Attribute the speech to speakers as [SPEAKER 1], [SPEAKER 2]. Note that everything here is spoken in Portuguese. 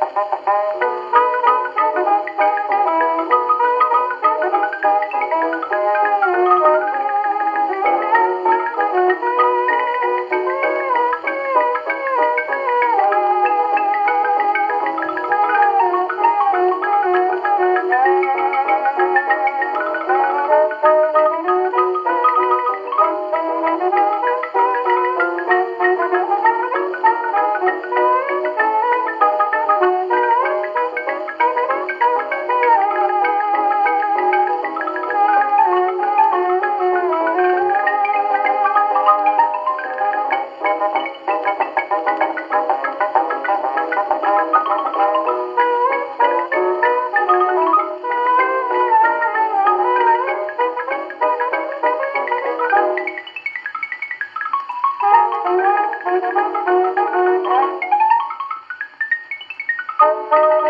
[SPEAKER 1] Thank you. Música